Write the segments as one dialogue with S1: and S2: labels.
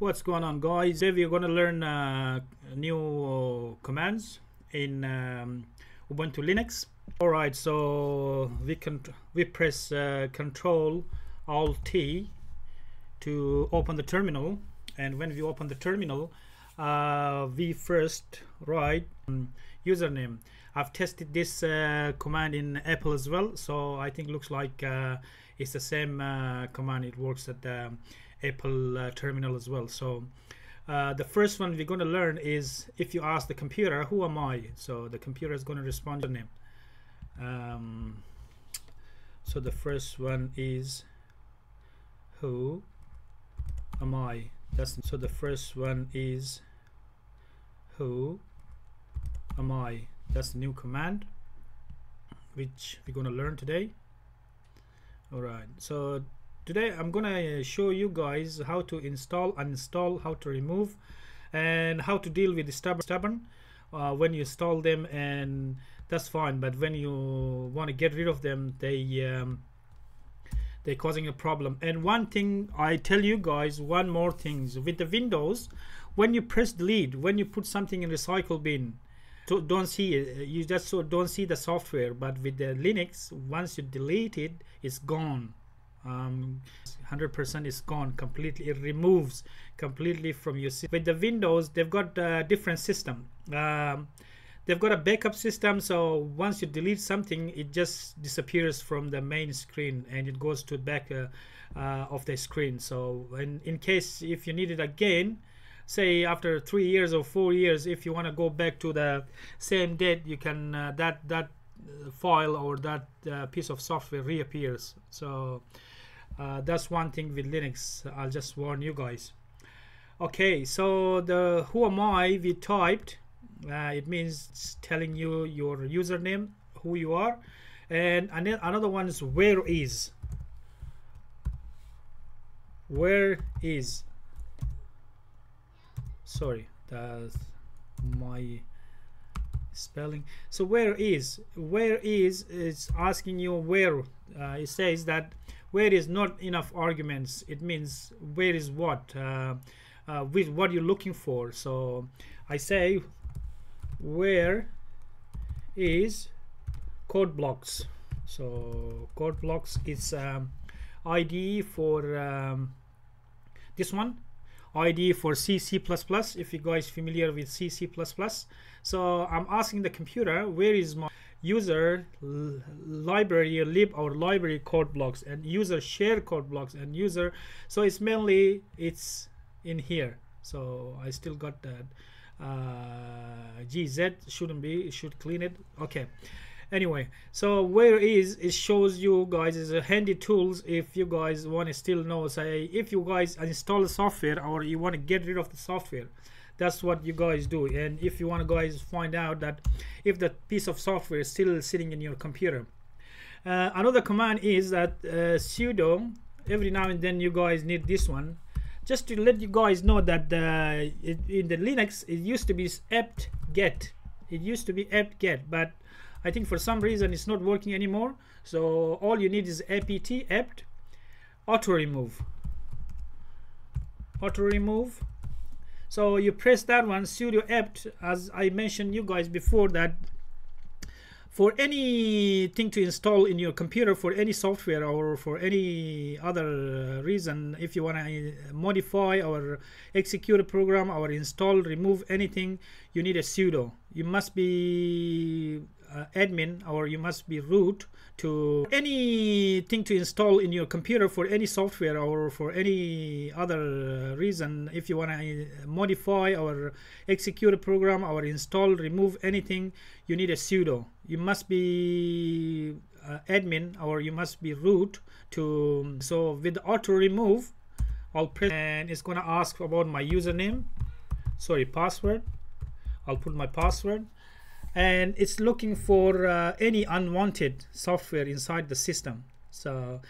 S1: What's going on guys? Today we're going to learn uh, new commands in um, Ubuntu Linux. Alright, so we can we press uh, Control Alt T to open the terminal and when we open the terminal uh, we first write um, username. I've tested this uh, command in Apple as well so I think looks like uh, it's the same uh, command it works at the Apple uh, terminal as well. So uh, the first one we're going to learn is if you ask the computer, who am I? So the computer is going to respond your name. Um, so the first one is who am I? That's so the first one is who am I? That's the new command which we're going to learn today. All right. So today I'm gonna show you guys how to install uninstall how to remove and how to deal with the stubborn, stubborn uh, when you install them and that's fine. But when you want to get rid of them they um, they're causing a problem. And one thing I tell you guys one more things. With the Windows when you press delete when you put something in the recycle bin don't see it. You just so don't see the software. But with the Linux once you delete it it's gone um, 100% is gone completely. It removes completely from your system with the windows they've got a different system. Um, they've got a backup system so once you delete something it just disappears from the main screen and it goes to back uh, uh, of the screen. So in, in case if you need it again say after three years or four years if you want to go back to the same date you can uh, that that file or that uh, piece of software reappears. So uh, that's one thing with Linux. I'll just warn you guys. Okay so the who am I we typed uh, it means telling you your username who you are and, another one is where is. Where is. Sorry that's my spelling. So where is? Where is is asking you where uh, it says that where is not enough arguments it means where is what uh, uh, with what you're looking for. So I say where is code blocks? So code blocks is um, IDE for um, this one ID for C C++ if you guys familiar with C C++ so I'm asking the computer where is my user library lib or library code blocks and user share code blocks and user so it's mainly it's in here. So I still got that. Uh, GZ shouldn't be should clean it. Okay anyway so where is it shows you guys is a handy tools if you guys want to still know say if you guys install the software or you want to get rid of the software. That's what you guys do. And if you want to guys find out that if that piece of software is still sitting in your computer. Uh, another command is that uh, sudo every now and then you guys need this one. Just to let you guys know that uh, it, in the linux it used to be apt get it used to be apt get but i think for some reason it's not working anymore. So all you need is apt apt auto remove. Auto remove. So you press that one sudo apt as i mentioned you guys before that for anything to install in your computer for any software or for any other reason if you want to uh, modify or execute a program or install remove anything you need a sudo you must be uh, admin or you must be root to anything to install in your computer for any software or for any other reason. If you want to modify or execute a program or install remove anything you need a sudo. You must be uh, admin or you must be root to so with auto remove I'll press and it's gonna ask about my username. Sorry password. I'll put my password and it's looking for uh, any unwanted software inside the system. So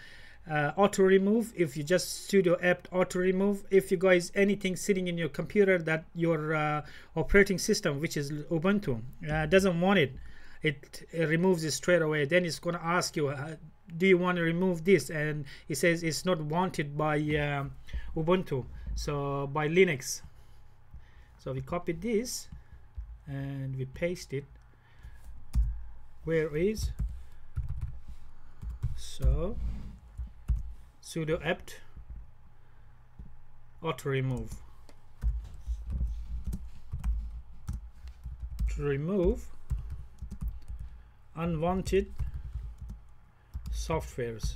S1: uh, auto remove if you just sudo apt auto remove if you guys anything sitting in your computer that your uh, operating system which is ubuntu uh, doesn't want it it, it, removes it straight away. Then it's going to ask you uh, do you want to remove this? And it says it's not wanted by uh, ubuntu so by Linux. So we copy this and we paste it where is so sudo apt auto remove to remove unwanted softwares.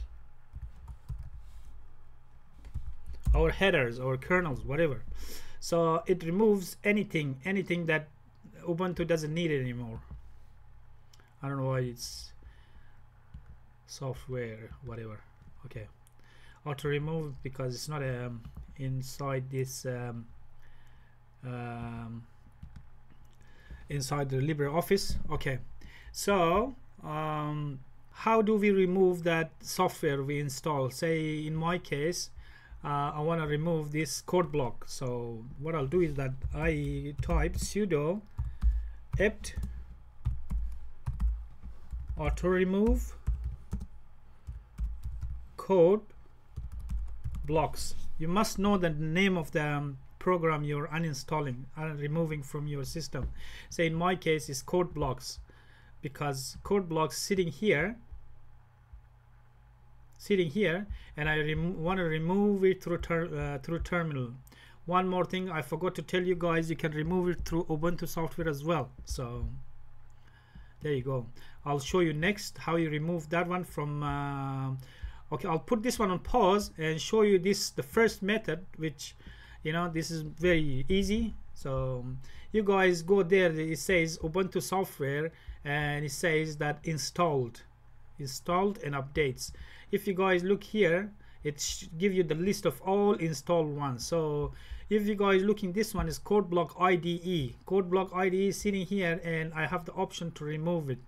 S1: Our headers our kernels whatever. So it removes anything anything that ubuntu doesn't need anymore i don't know why it's software whatever. Okay. Auto remove because it's not um, inside this um, um, inside the LibreOffice okay. So um, how do we remove that software we install? Say in my case uh, I want to remove this code block. So what I'll do is that I type sudo apt auto remove code blocks. You must know the name of the um, program you're uninstalling and removing from your system. Say in my case is code blocks because code blocks sitting here sitting here and I want to remove it through ter uh, through terminal. One more thing I forgot to tell you guys you can remove it through Ubuntu software as well. So there you go. I'll show you next how you remove that one from uh, okay I'll put this one on pause and show you this the first method which you know this is very easy. So you guys go there it says Ubuntu software and it says that installed installed and updates. If you guys look here it give you the list of all installed ones. So if you guys looking this one is code block IDE code block IDE sitting here and I have the option to remove it.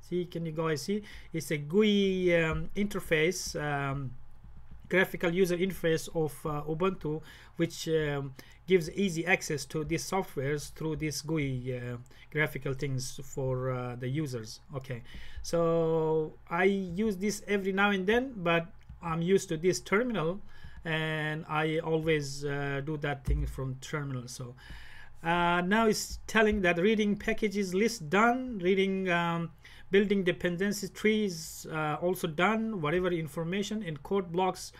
S1: See can you guys see? It's a GUI um, interface um, graphical user interface of uh, Ubuntu which um, gives easy access to these softwares through these GUI uh, graphical things for uh, the users. Okay. So I use this every now and then but I'm used to this terminal and I always uh, do that thing from terminal so uh, now it's telling that reading packages list done reading um, building dependency trees uh, also done whatever information in code blocks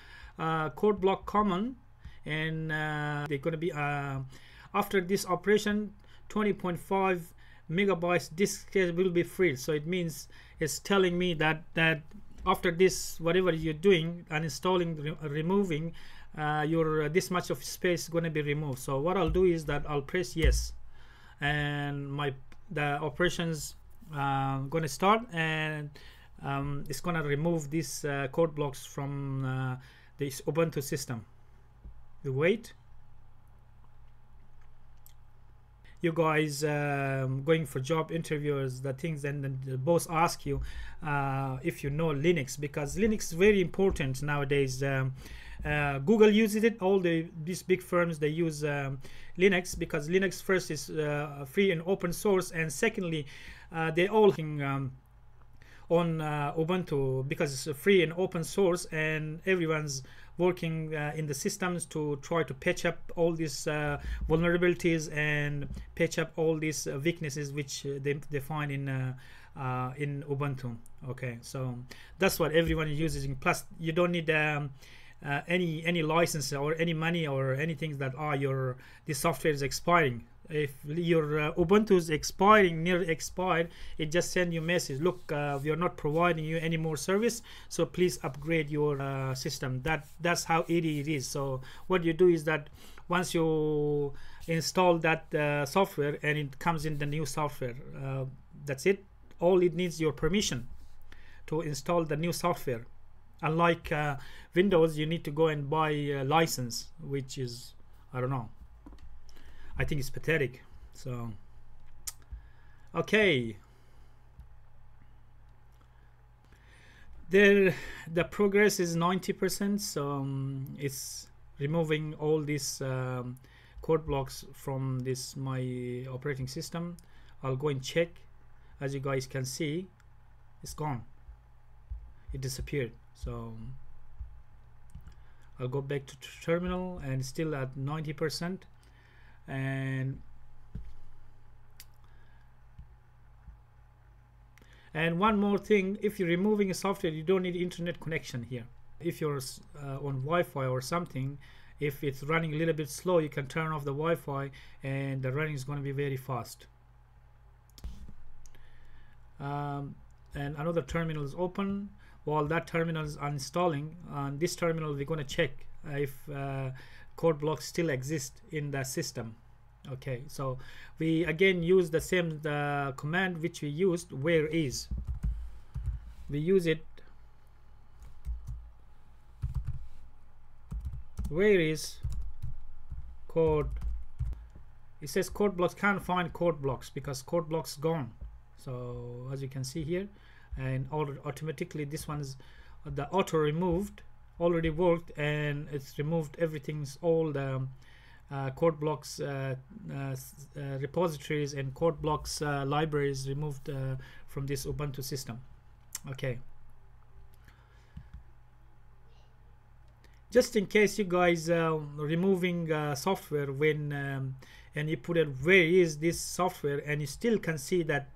S1: code block common and they're going to be after this operation 20.5 megabytes disk will be free so it means it's telling me that that after this whatever you're doing uninstalling re removing uh, your uh, this much of space is going to be removed. So what I'll do is that I'll press yes. And my the operations uh, going to start and um, it's going to remove these uh, code blocks from uh, this Ubuntu system. We wait you guys um, going for job interviews the things and then the boss ask you uh, if you know Linux because Linux is very important nowadays. Um, uh, Google uses it all the these big firms they use um, Linux because Linux first is uh, free and open source and secondly uh, they all um, on uh, Ubuntu because it's free and open source and everyone's working uh, in the systems to try to patch up all these uh, vulnerabilities and patch up all these uh, weaknesses which uh, they, find in in Ubuntu. Okay so that's what everyone is using plus. You don't need um, any any license or any money or anything that are your this software is expiring if your uh, ubuntu is expiring near expired it just send you message look uh, we are not providing you any more service so please upgrade your uh, system. That that's how easy it is. So what you do is that once you install that uh, software and it comes in the new software uh, that's it. All it needs your permission to install the new software. Unlike uh, windows you need to go and buy a license which is i don't know I think it's pathetic. So, okay. There, the progress is 90%, so um, it's removing all these um, code blocks from this my operating system. I'll go and check. As you guys can see, it's gone. It disappeared. So I'll go back to terminal and still at 90% and and one more thing if you're removing a software you don't need internet connection here. If you're uh, on Wi-Fi or something if it's running a little bit slow you can turn off the Wi-Fi and the running is going to be very fast. Um, and another terminal is open. While that terminal is uninstalling on this terminal we're going to check if uh, code blocks still exist in the system. Okay so we again use the same the command which we used where is. We use it where is code. It says code blocks can't find code blocks because code blocks gone. So as you can see here and automatically this one's the auto removed already worked and it's removed everything's all the uh, code blocks uh, uh, uh repositories and code blocks uh, libraries removed uh, from this Ubuntu system. Okay. Just in case you guys removing software when um, and you put it where is this software? And you still can see that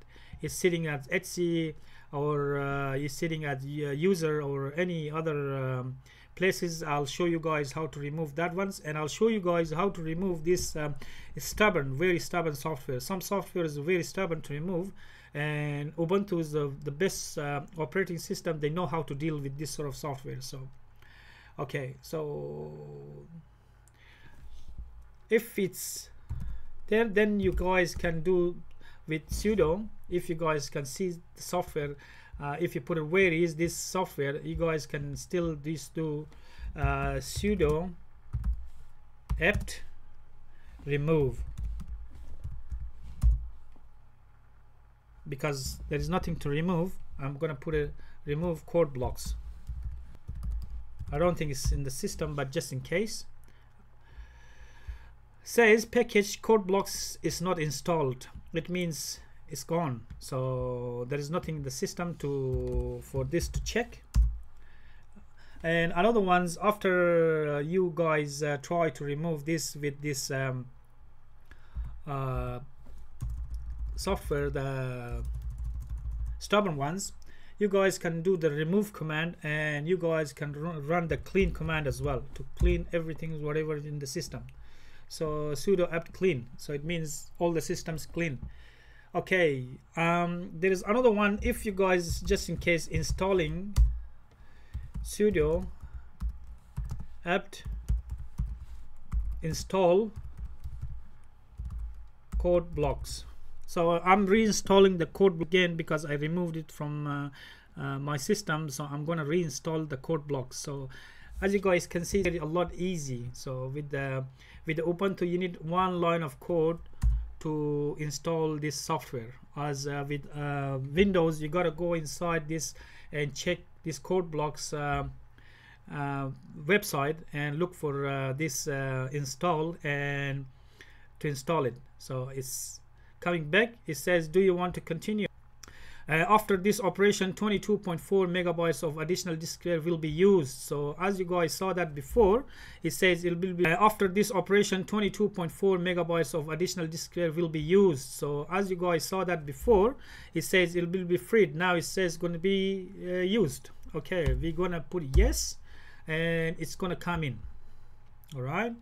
S1: it's sitting at etc or uh, is sitting at user or any other um, places. I'll show you guys how to remove that ones and I'll show you guys how to remove this um, stubborn very stubborn software. Some software is very stubborn to remove and Ubuntu is the, the best uh, operating system. They know how to deal with this sort of software so okay so if it's there then you guys can do with sudo if you guys can see the software uh, if you put it where is this software you guys can still just do uh, sudo apt remove. Because there is nothing to remove I'm gonna put a remove code blocks. I don't think it's in the system but just in case. Says package code blocks is not installed. It means it's gone. So there is nothing in the system to for this to check. And another ones after uh, you guys uh, try to remove this with this um, uh, software the stubborn ones you guys can do the remove command and you guys can run the clean command as well to clean everything whatever in the system. So sudo apt clean. So it means all the systems clean okay um, there is another one. If you guys just in case installing sudo apt install code blocks. So I'm reinstalling the code again because I removed it from uh, uh, my system. So I'm gonna reinstall the code blocks. So as you guys can see it's a lot easy. So with the with the Ubuntu you need one line of code to install this software. As uh, with uh, Windows you gotta go inside this and check this code blocks uh, uh website and look for uh, this uh, install and to install it. So it's coming back. It says do you want to continue uh, after this operation 22.4 megabytes of additional disk will be used. So as you guys saw that before it says it will be uh, after this operation 22.4 megabytes of additional disk will be used. So as you guys saw that before it says it will be freed. Now it says going to be uh, used. Okay we're gonna put yes and it's gonna come in. All right.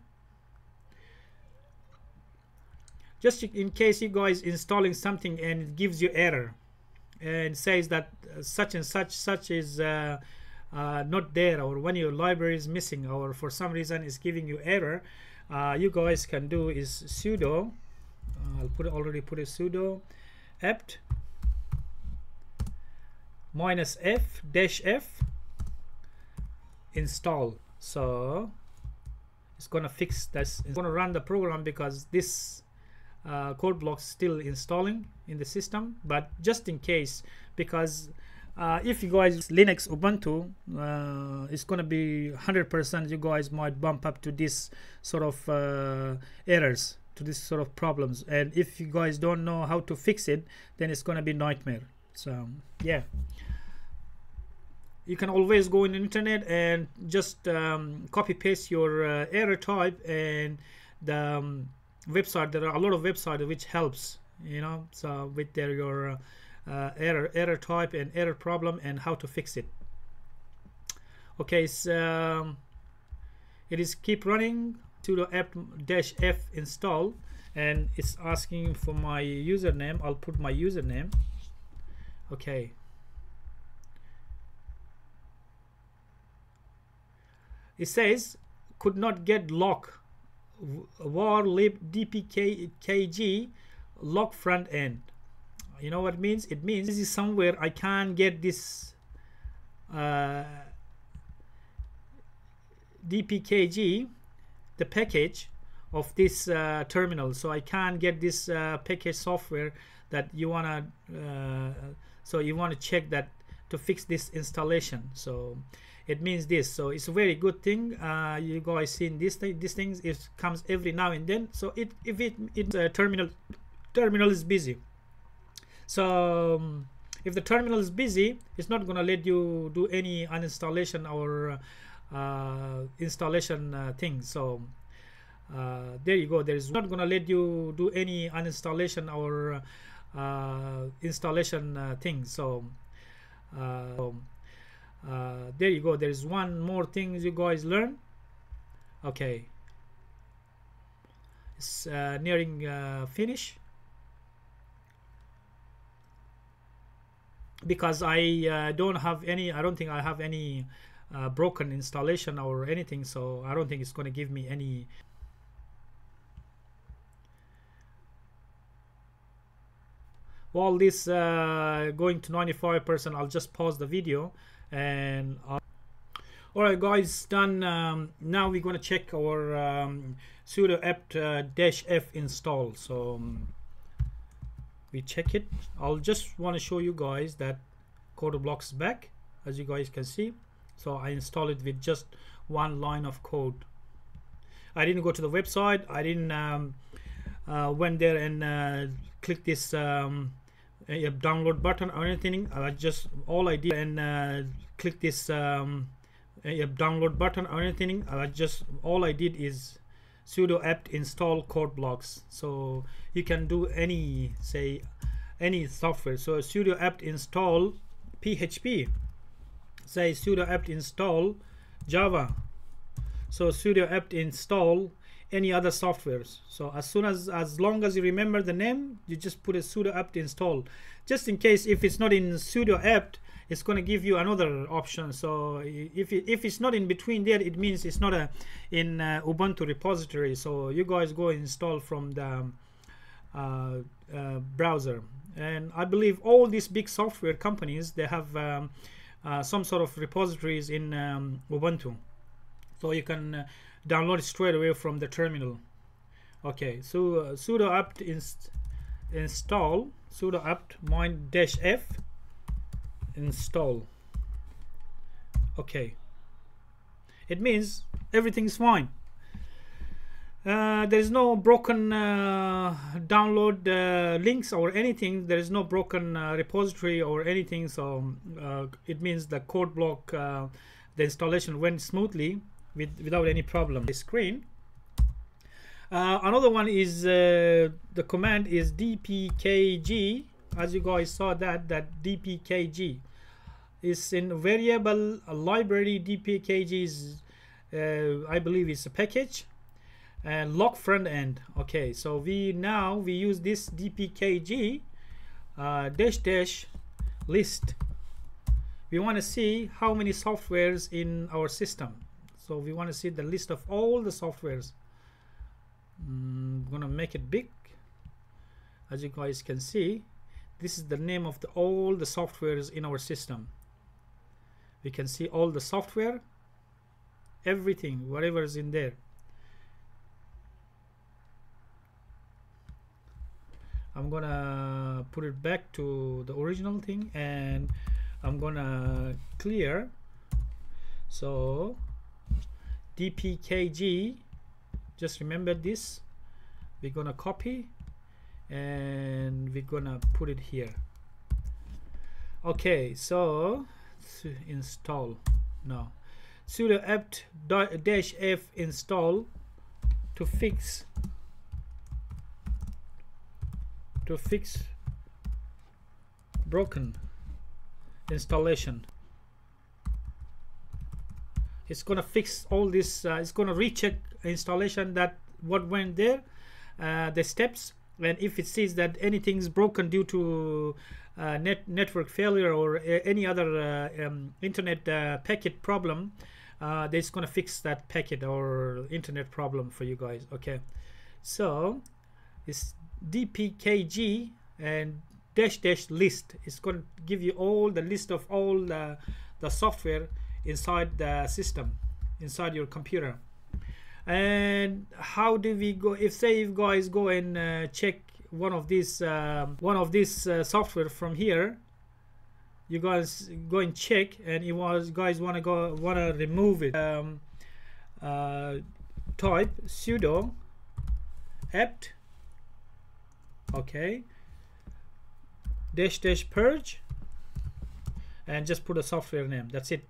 S1: Just in case you guys installing something and it gives you error and says that uh, such and such such is uh, uh, not there or when your library is missing or for some reason is giving you error uh, you guys can do is sudo uh, I'll put already put a sudo apt minus f dash f install. So it's gonna fix this it's gonna run the program because this uh, code blocks still installing in the system but just in case because uh, if you guys Linux Ubuntu uh, it's gonna be 100% you guys might bump up to this sort of uh, errors to this sort of problems. And if you guys don't know how to fix it then it's gonna be nightmare. So yeah. You can always go in the internet and just um, copy paste your uh, error type and the um, website. There are a lot of websites which helps you know so with their your uh, uh, error error type and error problem and how to fix it. Okay so um, it is keep running sudo apt dash f install and it's asking for my username. I'll put my username. Okay. It says could not get lock var lib dpkg lock front end. You know what it means? It means this is somewhere I can't get this uh, dpkg the package of this uh, terminal. So I can't get this uh, package software that you wanna uh, so you want to check that to fix this installation. So it means this. So it's a very good thing. Uh, you guys seen this th these things. It comes every now and then. So it if it it uh, terminal terminal is busy. So um, if the terminal is busy it's not gonna let you do any uninstallation or uh, installation uh, thing. So uh, there you go. There's not gonna let you do any uninstallation or uh, installation uh, thing. So uh, uh, there you go. There's one more thing you guys learn. Okay. It's uh, nearing uh, finish because I uh, don't have any I don't think I have any uh, broken installation or anything so I don't think it's going to give me any while this uh, going to 95% I'll just pause the video and I'll Alright guys, done. Um, now we're going to check our um, sudo apt uh, dash f install. So um, we check it. I'll just want to show you guys that code blocks back as you guys can see. So I install it with just one line of code. I didn't go to the website. I didn't um, uh, went there and uh, click this um, download button or anything. I just all I did and uh, click this um, download button or anything. I just all I did is sudo apt install code blocks. So you can do any say any software. So sudo apt install PHP. Say sudo apt install Java. So sudo apt install any other softwares. So as soon as as long as you remember the name you just put a sudo apt install. Just in case if it's not in sudo apt it's going to give you another option. So if it, if it's not in between there it means it's not a in uh, ubuntu repository. So you guys go install from the uh, uh, browser. And i believe all these big software companies they have um, uh, some sort of repositories in um, ubuntu. So you can uh, download straight away from the terminal. Okay so uh, sudo apt inst install sudo apt mind dash f install. Okay. It means everything's fine. Uh, there is no broken uh, download uh, links or anything. There is no broken uh, repository or anything. So uh, it means the code block uh, the installation went smoothly with, without any problem. The screen. Another one is the command is dpkg as you guys saw that that dpkg is in variable library. Dpkg is uh, I believe it's a package. And lock front end. Okay so we now we use this dpkg uh, dash dash list. We want to see how many softwares in our system so we want to see the list of all the softwares. Mm, I'm gonna make it big. As you guys can see this is the name of the, all the softwares in our system. We can see all the software everything whatever is in there. I'm gonna put it back to the original thing and I'm gonna clear. So dpkg just remember this. We're gonna copy and we're gonna put it here. Okay so install. No. Sudo apt dash f install to fix. To fix broken installation it's gonna fix all this uh, it's gonna recheck installation that what went there uh, the steps. And if it sees that anything's broken due to uh, net network failure or any other uh, um, internet uh, packet problem uh, it's gonna fix that packet or internet problem for you guys okay? So it's dpkg and dash dash list. It's going to give you all the list of all the, the software inside the system inside your computer. And how do we go if say you guys go and uh, check one of these um, one of these uh, software from here you guys go and check and you was guys want to go want to remove it. Um, uh, type sudo apt okay dash dash purge and just put a software name. That's it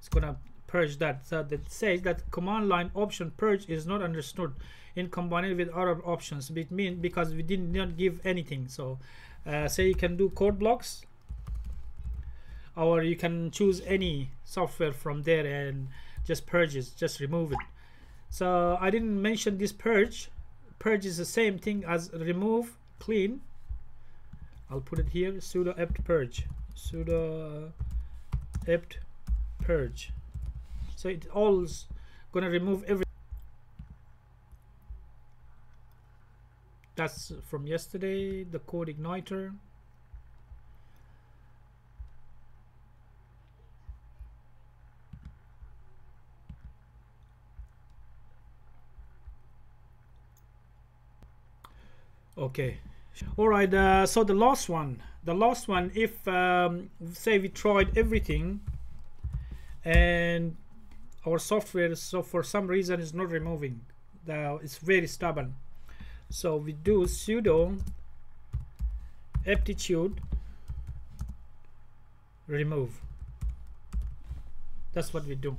S1: it's gonna purge that. So that says that command line option purge is not understood in combining with other options. Mean because we did not give anything. So uh, say you can do code blocks. Or you can choose any software from there and just purges just remove it. So I didn't mention this purge. Purge is the same thing as remove clean. I'll put it here sudo apt purge. Sudo apt purge. So it all's gonna remove every that's from yesterday the CodeIgniter. Okay. All right uh, so the last one. The last one if um, say we tried everything and our software so for some reason is not removing. The it's very stubborn. So we do sudo aptitude remove. That's what we do.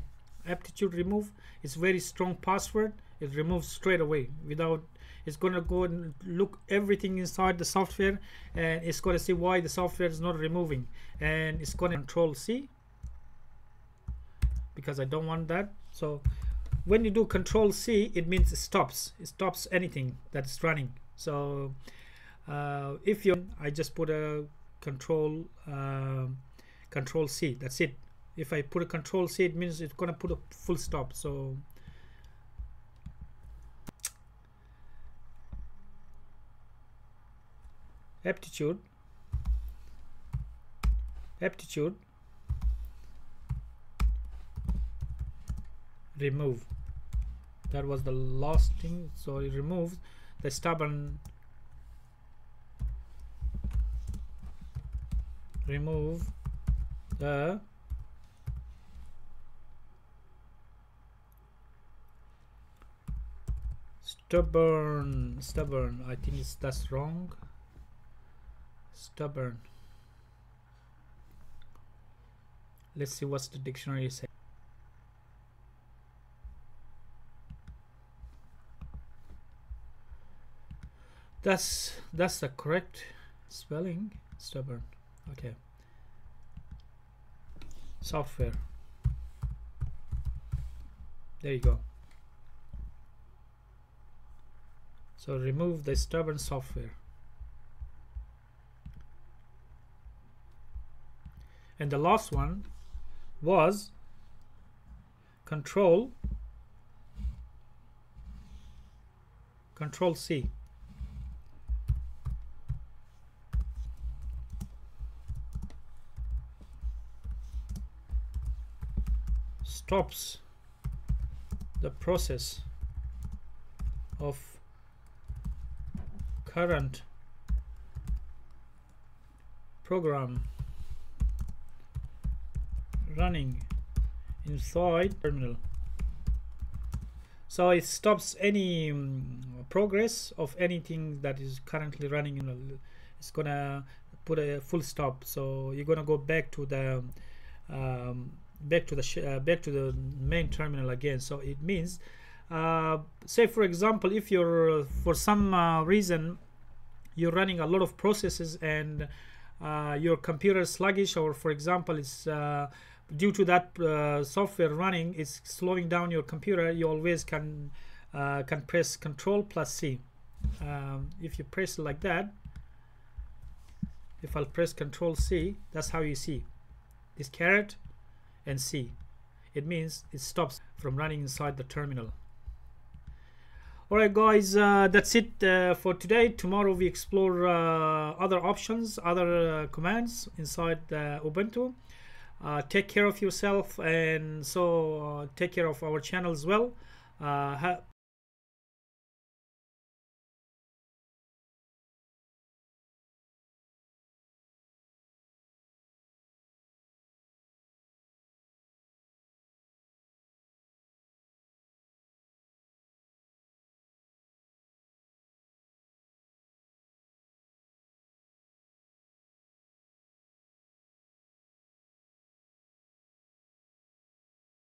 S1: Aptitude remove is very strong password. It removes straight away without it's going to go and look everything inside the software and it's going to see why the software is not removing. And it's going to control C because I don't want that. So when you do control C it means it stops. It stops anything that's running. So uh, if you I just put a control uh, control C that's it. If I put a control C it means it's gonna put a full stop. So aptitude aptitude remove. That was the last thing. So it removes the stubborn. Remove the stubborn. Stubborn. I think it's that's wrong. Stubborn. Let's see what's the dictionary say that's that's the correct spelling. Stubborn. Okay. Software. There you go. So remove the stubborn software. And the last one was control control C stops the process of current program running inside terminal. So it stops any um, progress of anything that is currently running in a, it's gonna put a full stop. So you're gonna go back to the um, back to the uh, back to the main terminal again. So it means uh, say for example if you're for some uh, reason you're running a lot of processes and uh, your computer is sluggish or for example it's uh, due to that uh, software running it's slowing down your computer you always can can press control plus C. Um, if you press like that if I'll press control C that's how you see this caret and C. It means it stops from running inside the terminal. Alright guys uh, that's it uh, for today. Tomorrow we explore uh, other options other uh, commands inside Ubuntu. Uh, take care of yourself and so uh, take care of our channel as well